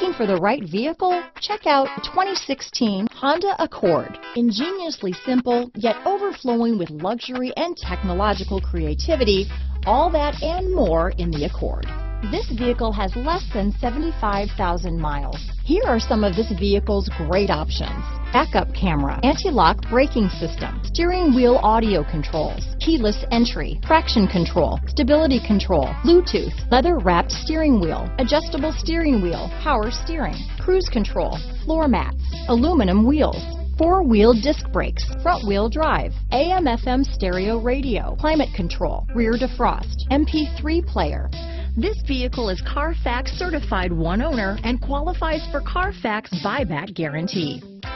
Looking for the right vehicle? Check out 2016 Honda Accord. Ingeniously simple, yet overflowing with luxury and technological creativity, all that and more in the Accord. This vehicle has less than 75,000 miles. Here are some of this vehicle's great options. Backup camera, anti-lock braking system, steering wheel audio controls, keyless entry, traction control, stability control, Bluetooth, leather wrapped steering wheel, adjustable steering wheel, power steering, cruise control, floor mats, aluminum wheels, four-wheel disc brakes, front-wheel drive, AM-FM stereo radio, climate control, rear defrost, MP3 player. This vehicle is Carfax certified one owner and qualifies for Carfax buyback guarantee.